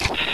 Magdalwan.